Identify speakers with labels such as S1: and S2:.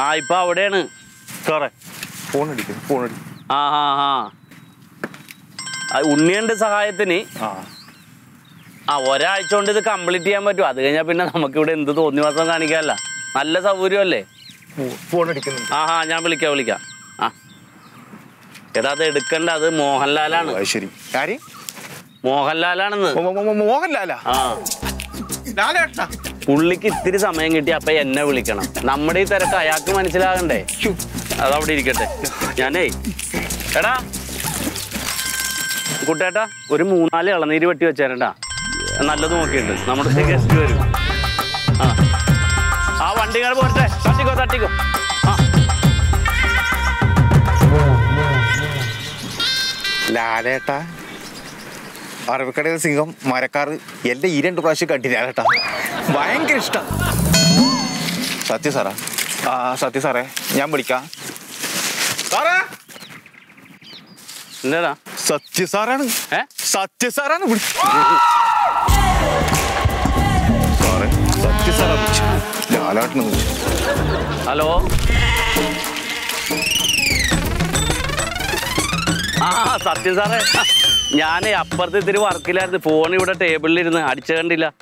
S1: ആ ഇപ്പൊ അവിടെയാണ്.
S2: സാറേ ഫോൺ അടിക്കുന്നു ഫോൺ അടിക്കും
S1: ആ. ആ ആ സഹായത്തിന്
S2: ആ.
S1: ഒരാഴ്ച കൊണ്ട് ഇത് കംപ്ലീറ്റ് ചെയ്യാൻ പറ്റും. അത് കഴിഞ്ഞാൽ പിന്നെ നമുക്ക് ഇവിടെ എന്ത് തോന്നിവാസം കാണിക്കാനല്ല. നല്ല സൗകര്യമല്ലേ?
S2: ഫോൺ അടിക്കുന്നു
S1: ആ ആ ഞാൻ വിളിക്കാം വിളിക്കാം. ആ. എടാ അത് എടുക്കണ്ട. അത് മോഹൻലാലാണ്.
S2: ശരി
S1: മോഹൻലാലാണെന്ന്.
S2: മോഹൻലാലാ?
S1: ആ.
S2: ലാലേട്ടാ
S1: പുള്ളിക്ക് ഇത്തിരി സമയം കിട്ടി അപ്പൊ എന്നെ വിളിക്കണം. നമ്മുടെ ഈ തിരക്ക് അയാൾക്ക് മനസ്സിലാകണ്ടേ? അതവിടെ ഇരിക്കട്ടെ. ഞാനേ എടാ. കുട്ടേട്ടാ ഒരു മൂന്നാൽ ഇളനീര് വെട്ടി വെച്ചേരണ്ടാ. നല്ലത് നോക്കിയിട്ട് നമ്മുടെ ഗസ്റ്റ് വരും. ആ. ആ വണ്ടികൾ പോരട്ടെ. തട്ടിക്കോ തട്ടിക്കോ. ആ.
S2: ലാലേട്ടാ. അറബിക്കടയിൽ സിംഹം മരക്കാറ് എന്റെ ഈ രണ്ട് പ്രാവശ്യം കണ്ടില്ല കേട്ടാ. ഭയങ്കര ഇഷ്ടം. സത്യ സാറാ. ആ സത്യ സാറേ ഞാൻ വിളിക്കാം. സാറേ!
S1: എന്താടാ?
S2: സത്യ സാറാണ്.
S1: ഏ?
S2: സത്യ സാറാണ് വിളി സാറേ സത്യ സാറാ വിളിച്ചു ലാലേട്ടനെ വിളിച്ചു
S1: ഹലോ? ആ സത്യം സാറേ. ഞാൻ അപ്പുറത്ത് ഇത്തിരി വർക്കിലായിരുന്നു ഫോൺ ഇവിടെ ടേബിളിൽ ടേബിളിലിരുന്ന് അടിച്ചു കണ്ടില്ല.